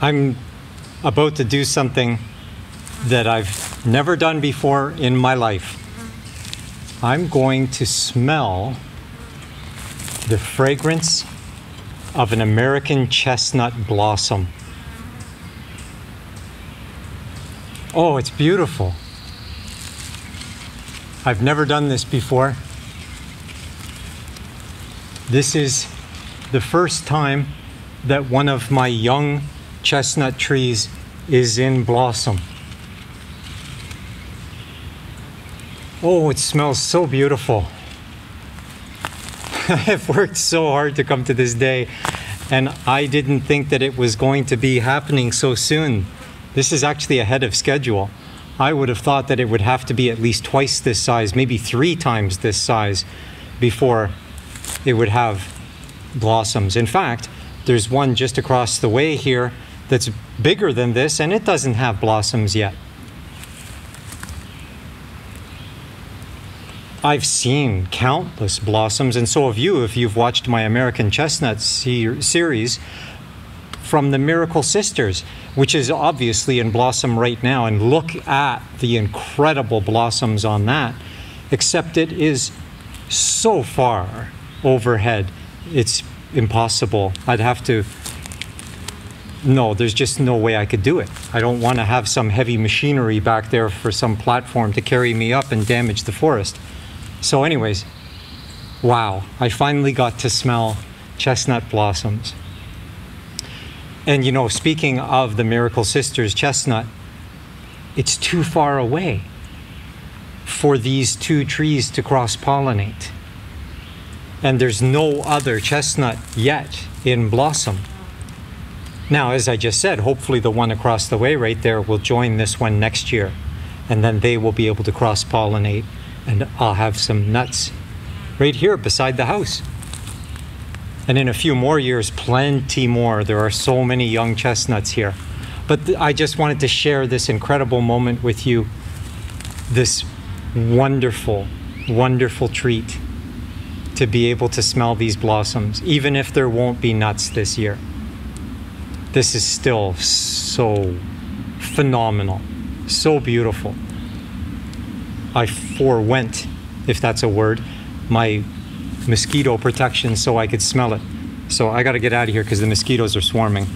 I'm about to do something that I've never done before in my life. I'm going to smell the fragrance of an American chestnut blossom. Oh, it's beautiful. I've never done this before. This is the first time that one of my young chestnut trees is in blossom. Oh, it smells so beautiful. I have worked so hard to come to this day, and I didn't think that it was going to be happening so soon. This is actually ahead of schedule. I would have thought that it would have to be at least twice this size, maybe three times this size, before it would have blossoms. In fact, there's one just across the way here that's bigger than this, and it doesn't have blossoms yet. I've seen countless blossoms, and so have you if you've watched my American Chestnut series from the Miracle Sisters, which is obviously in blossom right now. And look at the incredible blossoms on that, except it is so far overhead, it's impossible. I'd have to. No, there's just no way I could do it. I don't want to have some heavy machinery back there for some platform to carry me up and damage the forest. So, anyways, wow, I finally got to smell chestnut blossoms. And you know, speaking of the Miracle Sisters chestnut, it's too far away for these two trees to cross pollinate. And there's no other chestnut yet in blossom. Now, as I just said, hopefully the one across the way right there will join this one next year. And then they will be able to cross pollinate and I'll have some nuts right here beside the house. And in a few more years, plenty more. There are so many young chestnuts here. But I just wanted to share this incredible moment with you. This wonderful, wonderful treat to be able to smell these blossoms, even if there won't be nuts this year. This is still so phenomenal, so beautiful. I forewent, if that's a word, my mosquito protection so I could smell it. So I got to get out of here because the mosquitoes are swarming.